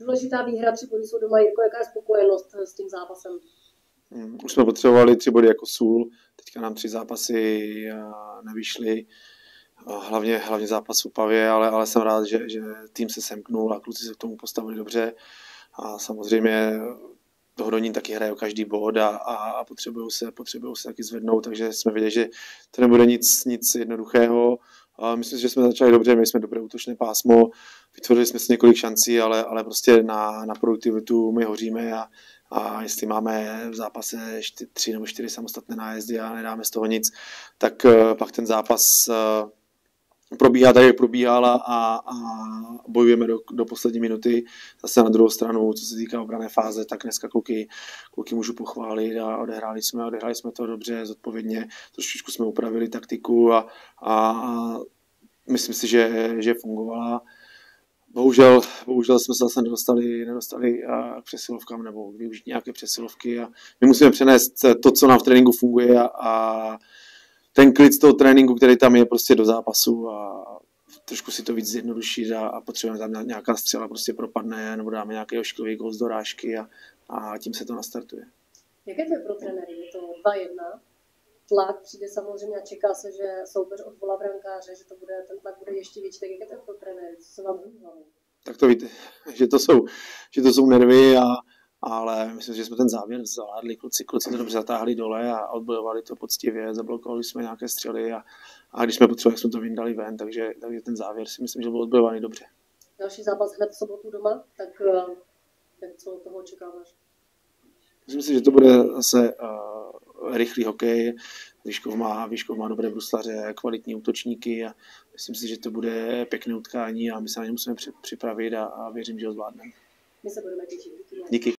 Důležitá výhra, tři body jsou doma. Jirko, jaká je spokojenost s tím zápasem? Hmm, už jsme potřebovali tři body jako sůl, teďka nám tři zápasy nevyšly, hlavně, hlavně zápas v Upavě, ale, ale jsem rád, že, že tým se semknul a kluci se k tomu postavili dobře a samozřejmě Hodonín taky hraje každý bod a, a, a potřebují se, potřebují se taky zvednout, takže jsme viděli, že to nebude nic, nic jednoduchého. A myslím, že jsme začali dobře, měli jsme dobré útočné pásmo, vytvořili jsme si několik šancí, ale, ale prostě na, na produktivitu my hoříme a, a jestli máme v zápase tři nebo čtyři samostatné nájezdy a nedáme z toho nic, tak uh, pak ten zápas uh, probíhá tak, jak probíhal a, a bojujeme do, do poslední minuty. Zase na druhou stranu, co se týká obrané fáze, tak dneska kluky, kluky můžu pochválit a odehráli jsme, odehráli jsme to dobře, zodpovědně, trošičku jsme upravili taktiku a, a, a myslím si, že, že fungovala. Bohužel, bohužel jsme se zase nedostali, nedostali k přesilovkám nebo využít nějaké přesilovky a my musíme přenést to, co nám v tréninku funguje a, a ten klid z toho tréninku, který tam je prostě do zápasu a trošku si to víc zjednodušit a, a potřebujeme tam nějaká střela prostě propadne nebo dáme nějaký ošklivý gol z dorážky a, a tím se to nastartuje. Jak je to pro trenéry? Je to 2-1, tlak přijde samozřejmě a čeká se, že soupeř odvolá brankáře, že to bude, ten tlak bude ještě větší, tak jak je to pro trenéry? Co se vám Tak to víte, že to jsou, že to jsou nervy a, ale myslím, že jsme ten závěr zvládli, kluci, kluci to dobře zatáhli dole a odbojovali to poctivě, zablokovali jsme nějaké střely a, a když jsme potřebovali, jsme to vyndali ven, takže, takže ten závěr si myslím, že byl odbojovaný dobře. Další zápas hned v sobotu doma, tak jak co od toho očekáváš? Myslím si, že to bude zase uh, rychlý hokej. Výškov má, Výškov má dobré bruslaře, kvalitní útočníky a myslím si, že to bude pěkné utkání a my se na ně musíme připravit a, a věřím, že ho zvládneme. My se budeme těšit. Díky.